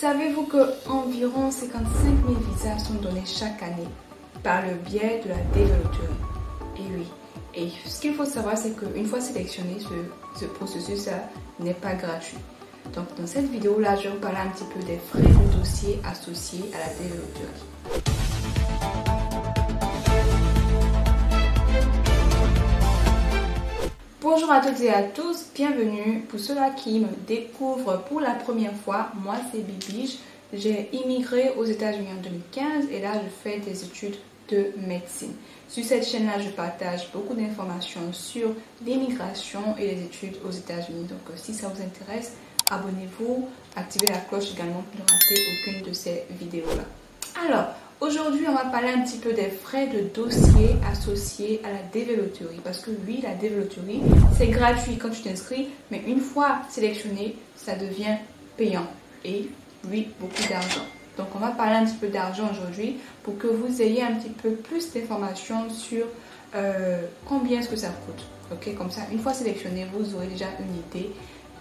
Savez-vous que environ 55 000 visas sont donnés chaque année par le biais de la développerie Et oui. Et ce qu'il faut savoir, c'est qu'une fois sélectionné, ce, processus n'est pas gratuit. Donc dans cette vidéo-là, je vais vous parler un petit peu des frais de dossier associés à la développerie. Bonjour à toutes et à tous, bienvenue. Pour ceux-là qui me découvrent pour la première fois, moi c'est Bibige. J'ai immigré aux États-Unis en 2015 et là je fais des études de médecine. Sur cette chaîne-là, je partage beaucoup d'informations sur l'immigration et les études aux États-Unis. Donc euh, si ça vous intéresse, abonnez-vous, activez la cloche également pour ne rater aucune de ces vidéos-là. Alors, Aujourd'hui, on va parler un petit peu des frais de dossier associés à la développerie. Parce que oui, la développerie, c'est gratuit quand tu t'inscris, mais une fois sélectionné, ça devient payant. Et oui, beaucoup d'argent. Donc, on va parler un petit peu d'argent aujourd'hui pour que vous ayez un petit peu plus d'informations sur euh, combien est-ce que ça coûte. Ok, comme ça, une fois sélectionné, vous aurez déjà une idée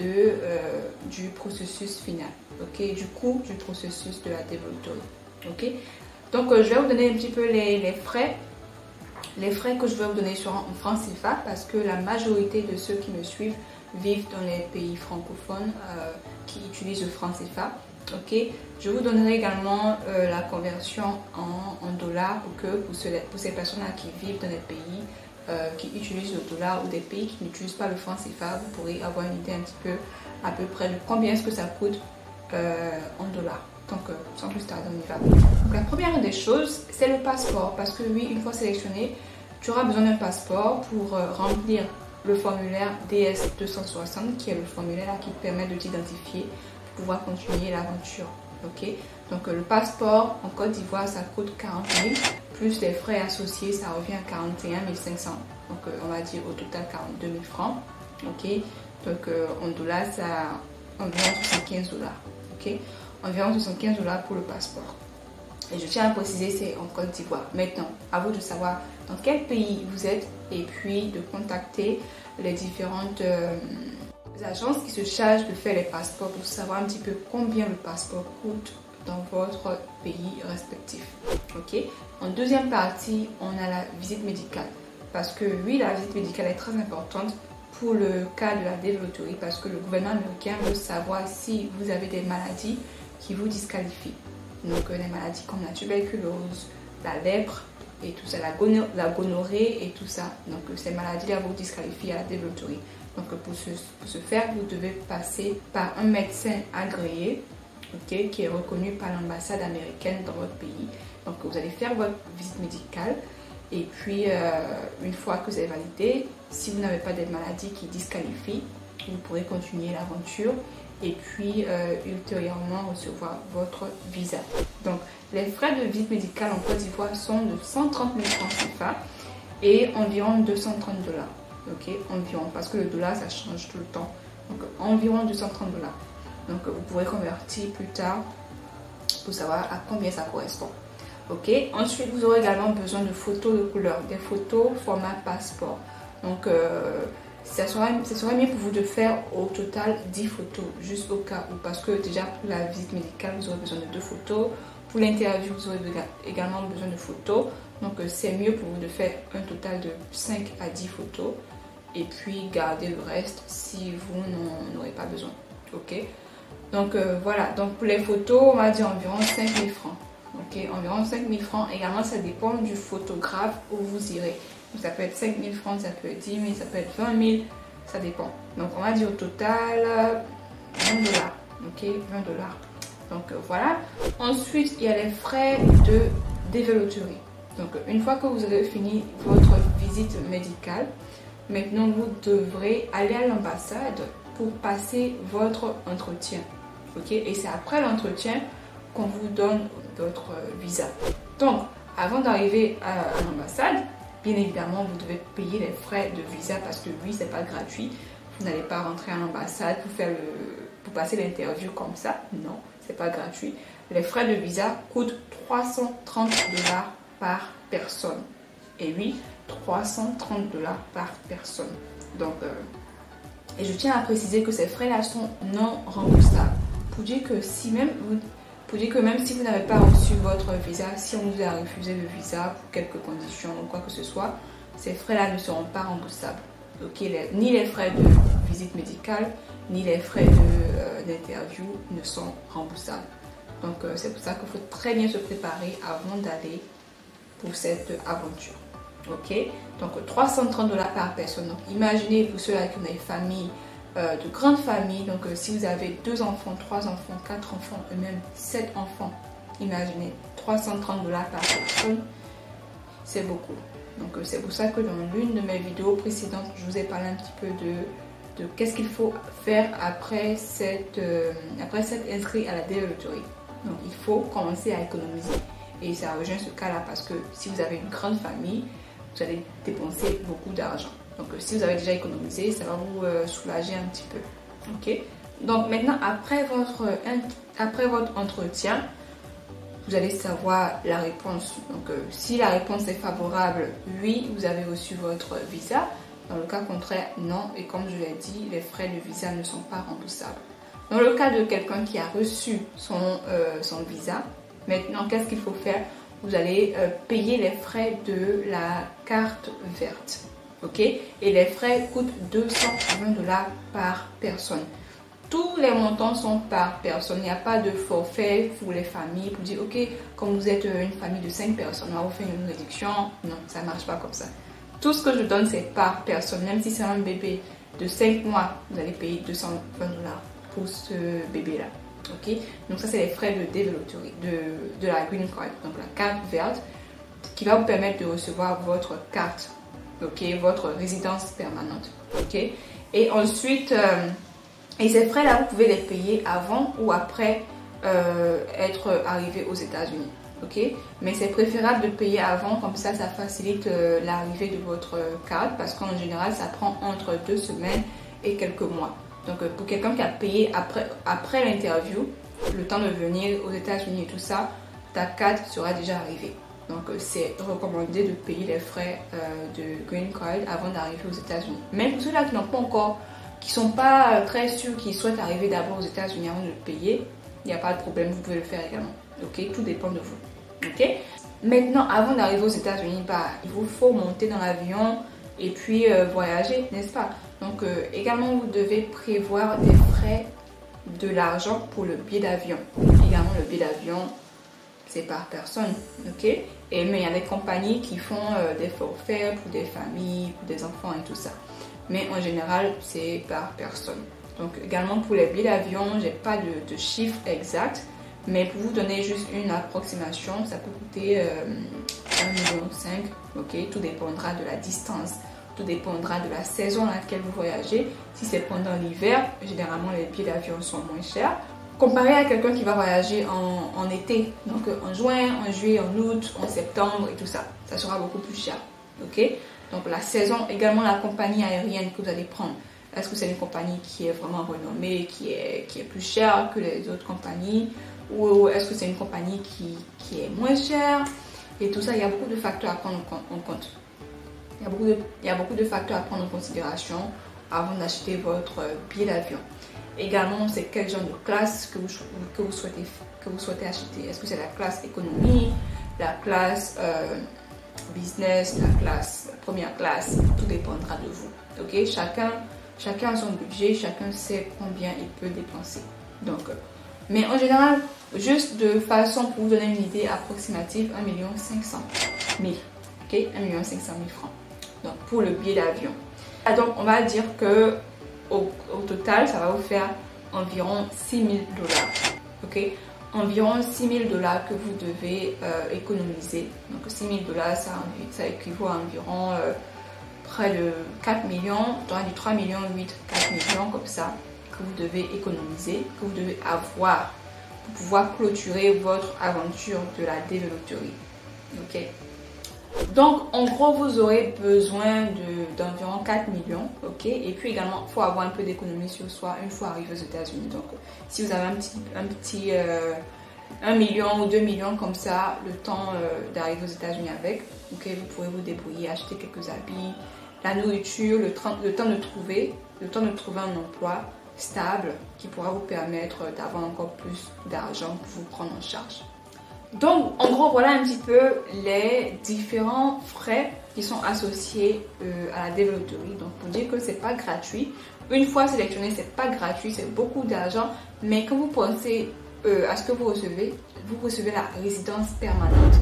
euh, du processus final. Ok, du coût du processus de la développerie. Ok, donc, euh, je vais vous donner un petit peu les, frais. Les frais que je vais vous donner seront en francs CFA parce que la majorité de ceux qui me suivent vivent dans les pays francophones euh, qui utilisent le franc CFA. Ok, je vous donnerai également euh, la conversion en, dollars pour que pour, ces personnes-là qui vivent dans des pays qui utilisent le dollar ou des pays qui n'utilisent pas le franc CFA, vous pourrez avoir une idée un petit peu à peu près de combien est-ce que ça coûte en dollars. Donc, euh, sans plus tarder, on y va. Donc, la première des choses, c'est le passeport. Parce que oui, une fois sélectionné, tu auras besoin d'un passeport pour euh, remplir le formulaire DS260, qui est le formulaire qui permet de t'identifier pour pouvoir continuer l'aventure. Donc, euh, le passeport en Côte d'Ivoire, ça coûte 40 000, plus les frais associés, ça revient à 41 500. Donc, on va dire au total 42 000 francs. Donc, en dollars, ça environ 75 dollars. Ok? Environ 75 dollars pour le passeport. Et je tiens à préciser, c'est en Côte d'Ivoire. Maintenant, à vous de savoir dans quel pays vous êtes et puis de contacter les différentes euh, agences qui se chargent de faire les passeports pour savoir un petit peu combien le passeport coûte dans votre pays respectif. Ok? En deuxième partie, on a la visite médicale. Parce que oui, la visite médicale est très importante pour le cas de la développerie parce que le gouvernement américain veut savoir si vous avez des maladies qui vous disqualifient. Donc les maladies comme la tuberculose, la lèpre et tout ça, la, gonorrhée et tout ça. Donc ces maladies-là vous disqualifient à la développerie. Donc pour ce, pour ce, faire, vous devez passer par un médecin agréé ok, qui est reconnu par l'ambassade américaine dans votre pays. Donc vous allez faire votre visite médicale et puis euh, une fois que vous avez validé, si vous n'avez pas de maladies qui disqualifient, vous pourrez continuer l'aventure et puis euh, ultérieurement recevoir votre visa. Donc les frais de visite médicale en Côte d'Ivoire sont de 130 000 francs CFA et environ 230 dollars. Ok, environ, parce que le dollar ça change tout le temps. Donc environ 230 dollars. Donc vous pourrez convertir plus tard pour savoir à combien ça correspond. Ok, ensuite vous aurez également besoin de photos de couleur, des photos format passeport. Donc euh, ça serait, mieux pour vous de faire au total 10 photos, juste au cas où. Parce que déjà pour la visite médicale, vous aurez besoin de deux photos. Pour l'interview, vous aurez également besoin de photos. Donc euh, c'est mieux pour vous de faire un total de 5 à 10 photos. Et puis garder le reste si vous n'en aurez pas besoin. Ok Donc euh, voilà, donc pour les photos, on va dire environ 5000 francs. Ok, environ 5000 francs. Également, ça dépend du photographe où vous irez. Ça peut être 5 000 francs, ça peut être 10 000, ça peut être 20 000, ça dépend. Donc on va dire au total 20 dollars. Ok, 20 dollars. Donc euh, voilà. Ensuite, il y a les frais de développerie. Donc une fois que vous avez fini votre visite médicale, maintenant vous devrez aller à l'ambassade pour passer votre entretien. Ok, et c'est après l'entretien qu'on vous donne votre visa. Donc, avant d'arriver à l'ambassade, Bien évidemment, vous devez payer les frais de visa parce que oui, c'est pas gratuit. Vous n'allez pas rentrer à l'ambassade pour le, pour passer l'interview comme ça. Non, c'est pas gratuit. Les frais de visa coûtent 330 dollars par personne. Et oui, 330 dollars par personne. Donc, euh, et je tiens à préciser que ces frais-là sont non remboursables. pour dire que si même vous, pour dire que même si vous n'avez pas reçu votre visa, si on vous a refusé le visa pour quelques conditions ou quoi que ce soit, ces frais-là ne seront pas remboursables. Ok, ni les frais de visite médicale, ni les frais euh, d'interview ne sont remboursables. Donc euh, c'est pour ça qu'il faut très bien se préparer avant d'aller pour cette aventure. Ok, donc 330 dollars par personne. Donc imaginez pour ceux-là qui ont euh, de grandes familles, donc si vous avez deux enfants, trois enfants, quatre enfants, et même sept enfants, imaginez 330 dollars par personne, c'est beaucoup. Donc c'est pour ça que dans l'une de mes vidéos précédentes, je vous ai parlé un petit peu de de qu'est-ce qu'il faut faire après cette, euh, inscrit à la loterie. Donc il faut commencer à économiser. Et ça rejoint ce cas-là parce que si vous avez une grande famille, vous allez dépenser beaucoup d'argent. Donc euh, si vous avez déjà économisé, ça va vous euh, soulager un petit peu. Donc maintenant, après votre, après votre entretien, vous allez savoir la réponse. Donc si la réponse est favorable, oui, vous avez reçu votre visa. Dans le cas contraire, non. Et comme je l'ai dit, les frais de visa ne sont pas remboursables. Dans le cas de quelqu'un qui a reçu son, euh, son visa, maintenant, qu'est-ce qu'il faut faire? Vous allez euh, payer les frais de la carte verte. OK? Et les frais coûtent 220 dollars par personne. Tous les montants sont par personne. Il n'y a pas de forfait pour les familles pour dire, OK, comme vous êtes une famille de 5 personnes, on va vous faire une réduction. Non, ça ne marche pas comme ça. Tout ce que je donne, c'est par personne. Même si c'est un bébé de 5 mois, vous allez payer 220 dollars pour ce bébé-là. Ok? Donc ça, c'est les frais de développement de la Green Card, donc la carte verte, qui va vous permettre de recevoir votre carte, Votre résidence permanente, Et ensuite, euh, et ces frais-là, vous pouvez les payer avant ou après euh, être arrivé aux États-Unis Mais c'est préférable de payer avant, comme ça, ça facilite euh, l'arrivée de votre carte parce qu'en général, ça prend entre deux semaines et quelques mois. Donc, pour quelqu'un qui a payé après, après l'interview, le temps de venir aux États-Unis et tout ça, ta carte sera déjà arrivée. Donc, euh, c'est recommandé de payer les frais de Green Card avant d'arriver aux États-Unis. Même pour ceux-là qui n'ont pas encore, qui sont pas très sûrs, qui souhaitent arriver d'abord aux États-Unis avant de payer, il n'y a pas de problème, vous pouvez le faire également. Ok, tout dépend de vous. Ok? Maintenant, avant d'arriver aux États-Unis, bah, il vous faut monter dans l'avion et puis euh, voyager, n'est-ce pas? Donc, euh, également, vous devez prévoir des frais de l'argent pour le billet d'avion. Également, le billet d'avion, c'est par personne, ok? Et, Mais il y a des compagnies qui font euh, des forfaits pour des familles, pour des enfants et tout ça. Mais en général, c'est par personne. Donc, également pour les billets d'avion, j'ai pas de, chiffre exact. Mais pour vous donner juste une approximation, ça peut coûter 1,5 euh, million. ok? Tout dépendra de la distance, tout dépendra de la saison à laquelle vous voyagez. Si c'est pendant l'hiver, généralement les billets d'avion sont moins chers. Comparé à quelqu'un qui va voyager en, été, donc euh, en juin, en juillet, en août, en septembre et tout ça, ça sera beaucoup plus cher. ok? Donc la saison, également la compagnie aérienne que vous allez prendre. Est-ce que c'est une compagnie qui est vraiment renommée, qui est, qui est plus chère que les autres compagnies? Ou est-ce que c'est une compagnie qui, qui, est moins chère? Et tout ça, il y a beaucoup de facteurs à prendre en compte. Il y a beaucoup de, il y a beaucoup de facteurs à prendre en considération avant d'acheter votre billet d'avion. Également, c'est quel genre de classe que vous, souhaitez, que vous souhaitez acheter? Est-ce que c'est la classe économie, la classe euh, business, la classe première classe? Tout dépendra de vous. Ok? Chacun, chacun a son budget, chacun sait combien il peut dépenser. Donc, mais en général, juste de façon pour vous donner une idée approximative, 1 500 000. Ok? 1 500 000 francs. Donc pour le billet d'avion. Ah, donc on va dire que au, total, ça va vous faire environ 6 000 dollars. Ok? Environ 6 000 dollars que vous devez euh, économiser. Donc 6 000 dollars, ça, ça, équivaut à environ euh, près de 4 millions, dans du 3 millions 8, 4 millions comme ça que vous devez économiser, que vous devez avoir pour pouvoir clôturer votre aventure de la développerie. Ok? Donc, en gros, vous aurez besoin d'environ 4 millions, Et puis également, il faut avoir un peu d'économie sur soi une fois arrivé aux États-Unis. Donc, si vous avez un petit, un petit 1 euh, million ou 2 millions comme ça, le temps euh, d'arriver aux États-Unis avec, ok Vous pourrez vous débrouiller, acheter quelques habits, la nourriture, le, le temps de trouver, le temps de trouver un emploi, stable qui pourra vous permettre d'avoir encore plus d'argent pour vous prendre en charge. Donc, en gros, voilà un petit peu les différents frais qui sont associés euh, à la développerie. Donc, pour dire que c'est pas gratuit. Une fois sélectionné, c'est pas gratuit, c'est beaucoup d'argent. Mais quand vous pensez euh, à ce que vous recevez, vous recevez la résidence permanente.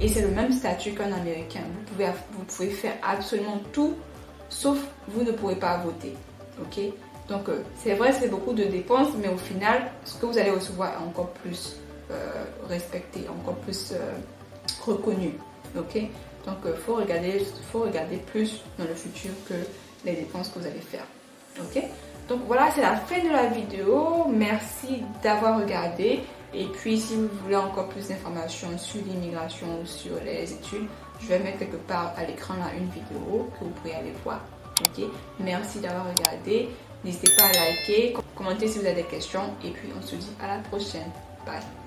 Et c'est le même statut qu'un Américain. Vous pouvez, vous pouvez faire absolument tout, sauf vous ne pourrez pas voter. Ok? Donc, euh, c'est vrai, c'est beaucoup de dépenses, mais au final, ce que vous allez recevoir est encore plus euh, respecté, encore plus euh, reconnu. Ok? Donc il euh, faut, regarder, faut regarder plus dans le futur que les dépenses que vous allez faire. Ok? Donc voilà, c'est la fin de la vidéo. Merci d'avoir regardé. Et puis si vous voulez encore plus d'informations sur l'immigration ou sur les études, je vais mettre quelque part à l'écran là une vidéo que vous pourrez aller voir. Ok? Merci d'avoir regardé. N'hésitez pas à liker, commenter si vous avez des questions. Et puis on se dit à la prochaine. Bye.